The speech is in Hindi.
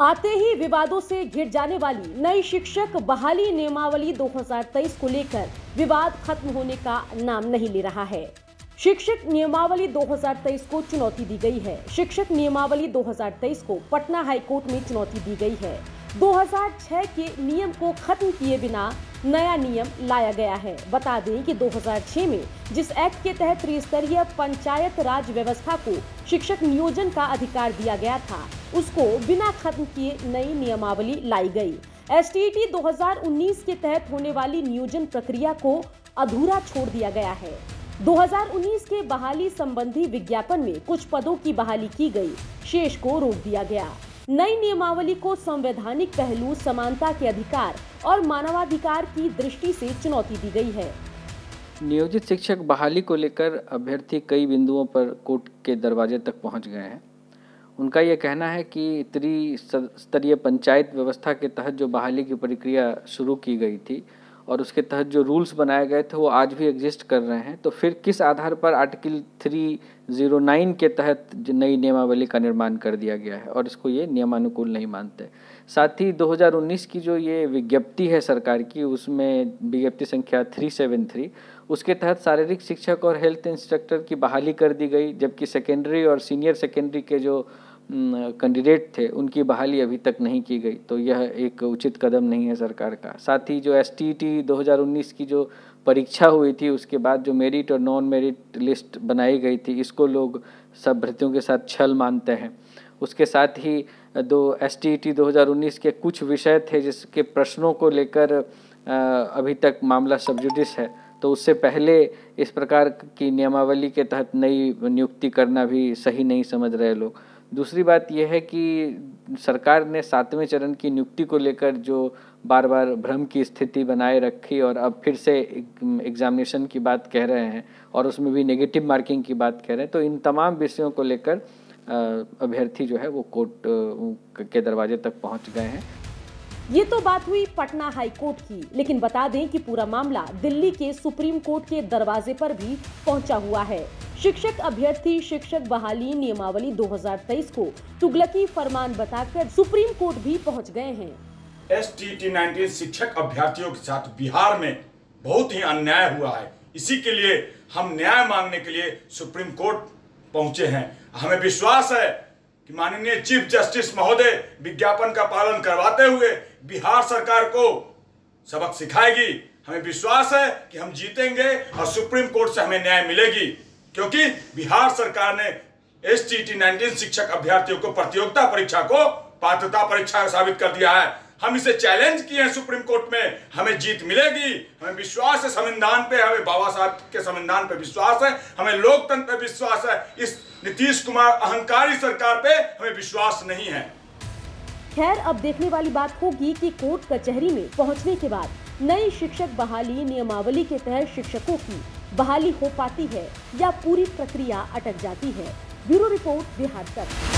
आते ही विवादों से घिर जाने वाली नई शिक्षक बहाली नियमावली 2023 को लेकर विवाद खत्म होने का नाम नहीं ले रहा है। शिक्षक नियमावली 2023 को चुनौती दी गई है। शिक्षक नियमावली 2023 को पटना हाईकोर्ट में चुनौती दी गई है। 2006 के नियम को खत्म किए बिना नया नियम लाया गया है। बता दें कि 2006 में जिस एक्ट के तहत त्रिस्तरीय पंचायत राज व्यवस्था को शिक्षक नियोजन का अधिकार दिया गया था, उसको बिना खत्म किए नई नियमावली लाई गई। एस 2019 के तहत होने वाली नियोजन प्रक्रिया को अधूरा छोड़ दिया गया है। 2019 के बहाली संबंधी विज्ञापन में कुछ पदों की बहाली की गई, शेष को रोक दिया गया। नई नियमावली को संवैधानिक पहलू, समानता के अधिकार और मानवाधिकार की दृष्टि से चुनौती दी गई है। नियोजित शिक्षक बहाली को लेकर अभ्यर्थी कई बिंदुओं पर कोर्ट के दरवाजे तक पहुँच गए हैं। उनका यह कहना है कि त्रिस्तरीय पंचायत व्यवस्था के तहत जो बहाली की प्रक्रिया शुरू की गई थी और उसके तहत जो रूल्स बनाए गए थे, वो आज भी एग्जिस्ट कर रहे हैं। तो फिर किस आधार पर आर्टिकल थ्री ज़ीरो नाइन के तहत नई नियमावली का निर्माण कर दिया गया है? और इसको ये नियमानुकूल नहीं मानते। साथ ही 2019 की जो ये विज्ञप्ति है सरकार की, उसमें विज्ञप्ति संख्या 373 उसके तहत शारीरिक शिक्षक और हेल्थ इंस्ट्रक्टर की बहाली कर दी गई, जबकि सेकेंडरी और सीनियर सेकेंडरी के जो कैंडिडेट थे, उनकी बहाली अभी तक नहीं की गई तो यह एक उचित कदम नहीं है सरकार का। साथ ही जो एस टी टी दो हज़ार उन्नीस की जो परीक्षा हुई थी, उसके बाद जो मेरिट और नॉन मेरिट लिस्ट बनाई गई थी, इसको लोग सब भर्तियों के साथ छल मानते हैं। उसके साथ ही दो एस टी टी दो हज़ार उन्नीस के कुछ विषय थे, जिसके प्रश्नों को लेकर अभी तक मामला सबजुडिस है। तो उससे पहले इस प्रकार की नियमावली के तहत नई नियुक्ति करना भी सही नहीं समझ रहे लोग। दूसरी बात यह है कि सरकार ने सातवें चरण की नियुक्ति को लेकर जो बार बार भ्रम की स्थिति बनाए रखी और अब फिर से एग्जामिनेशन की बात कह रहे हैं और उसमें भी नेगेटिव मार्किंग की बात कह रहे हैं तो इन तमाम विषयों को लेकर अभ्यर्थी जो है वो कोर्ट के दरवाजे तक पहुँच गए हैं। ये तो बात हुई पटना हाई कोर्ट की, लेकिन बता दें कि पूरा मामला दिल्ली के सुप्रीम कोर्ट के दरवाजे पर भी पहुँचा हुआ है। शिक्षक अभ्यर्थी शिक्षक बहाली नियमावली 2023 को तुगलकी फरमान बताकर सुप्रीम कोर्ट भी पहुँच गए हैं। एस टी टी नाइनटीन शिक्षक अभ्यर्थियों के साथ बिहार में बहुत ही अन्याय हुआ है। इसी के लिए हम न्याय मांगने के लिए सुप्रीम कोर्ट पहुँचे हैं। हमें विश्वास है कि माननीय चीफ जस्टिस महोदय विज्ञापन का पालन करवाते हुए बिहार सरकार को सबक सिखाएगी। हमें विश्वास है कि हम जीतेंगे और सुप्रीम कोर्ट से हमें न्याय मिलेगी, क्योंकि बिहार सरकार ने एस टी नाइनटीन शिक्षक अभ्यर्थियों को प्रतियोगिता परीक्षा को पात्रता परीक्षा साबित कर दिया है। हम इसे चैलेंज किए हैं सुप्रीम कोर्ट में। हमें जीत मिलेगी। हमें विश्वास है, संविधान पे हमें बाबा साहब के संविधान पे विश्वास है, हमें लोकतंत्र पे विश्वास है। इस नीतीश कुमार अहंकारी सरकार पे हमें विश्वास नहीं है। खैर, अब देखने वाली बात होगी कि कोर्ट कचहरी में पहुँचने के बाद नई शिक्षक बहाली नियमावली के तहत शिक्षकों की बहाली हो पाती है या पूरी प्रक्रिया अटक जाती है। ब्यूरो रिपोर्ट, बिहार तक।